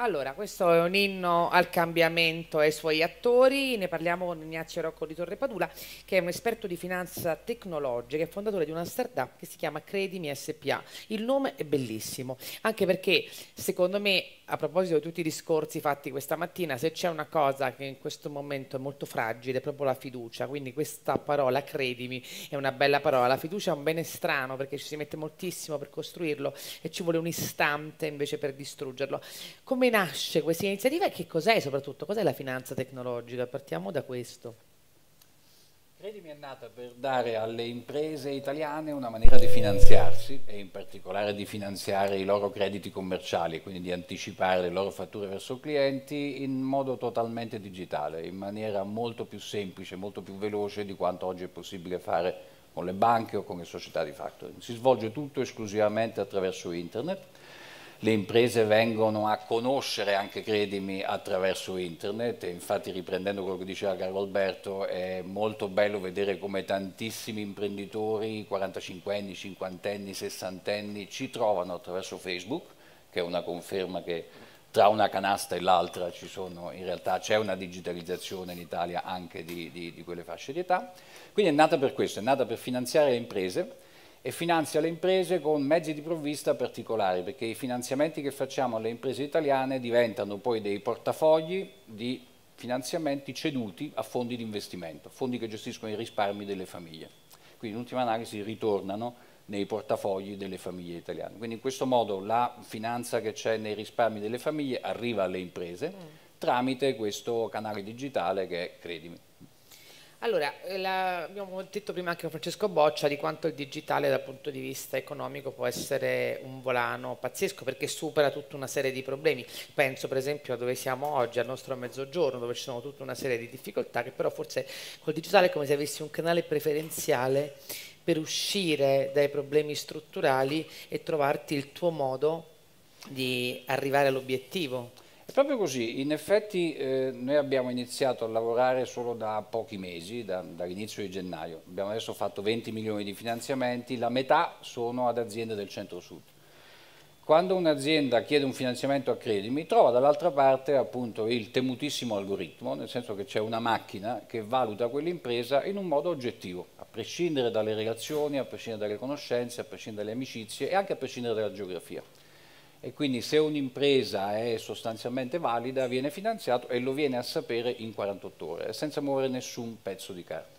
Allora, questo è un inno al cambiamento e ai suoi attori, ne parliamo con Ignazio Rocco di Torre Padula, che è un esperto di finanza tecnologica e fondatore di una startup che si chiama Credimi SPA. Il nome è bellissimo, anche perché secondo me, a proposito di tutti i discorsi fatti questa mattina, se c'è una cosa che in questo momento è molto fragile, è proprio la fiducia, quindi questa parola, credimi, è una bella parola. La fiducia è un bene strano perché ci si mette moltissimo per costruirlo e ci vuole un istante invece per distruggerlo. Come come nasce questa iniziativa e che cos'è soprattutto? Cos'è la finanza tecnologica? Partiamo da questo. Credimi è nata per dare alle imprese italiane una maniera di finanziarsi e in particolare di finanziare i loro crediti commerciali, quindi di anticipare le loro fatture verso clienti in modo totalmente digitale, in maniera molto più semplice, molto più veloce di quanto oggi è possibile fare con le banche o con le società di factoring. Si svolge tutto esclusivamente attraverso internet le imprese vengono a conoscere anche, credimi, attraverso internet e infatti riprendendo quello che diceva Carlo Alberto è molto bello vedere come tantissimi imprenditori, 45 anni, 50 anni, 60 anni ci trovano attraverso Facebook, che è una conferma che tra una canasta e l'altra in realtà c'è una digitalizzazione in Italia anche di, di, di quelle fasce di età. Quindi è nata per questo, è nata per finanziare le imprese e finanzia le imprese con mezzi di provvista particolari, perché i finanziamenti che facciamo alle imprese italiane diventano poi dei portafogli di finanziamenti ceduti a fondi di investimento, fondi che gestiscono i risparmi delle famiglie. Quindi in ultima analisi ritornano nei portafogli delle famiglie italiane. Quindi in questo modo la finanza che c'è nei risparmi delle famiglie arriva alle imprese mm. tramite questo canale digitale che è Credimi. Allora, eh, la, abbiamo detto prima anche con Francesco Boccia di quanto il digitale dal punto di vista economico può essere un volano pazzesco perché supera tutta una serie di problemi. Penso per esempio a dove siamo oggi, al nostro mezzogiorno, dove ci sono tutta una serie di difficoltà che però forse col digitale è come se avessi un canale preferenziale per uscire dai problemi strutturali e trovarti il tuo modo di arrivare all'obiettivo. È proprio così, in effetti eh, noi abbiamo iniziato a lavorare solo da pochi mesi, da, dall'inizio di gennaio, abbiamo adesso fatto 20 milioni di finanziamenti, la metà sono ad aziende del centro-sud. Quando un'azienda chiede un finanziamento a credimi, trova dall'altra parte appunto il temutissimo algoritmo, nel senso che c'è una macchina che valuta quell'impresa in un modo oggettivo, a prescindere dalle relazioni, a prescindere dalle conoscenze, a prescindere dalle amicizie e anche a prescindere dalla geografia e quindi se un'impresa è sostanzialmente valida viene finanziato e lo viene a sapere in 48 ore senza muovere nessun pezzo di carta.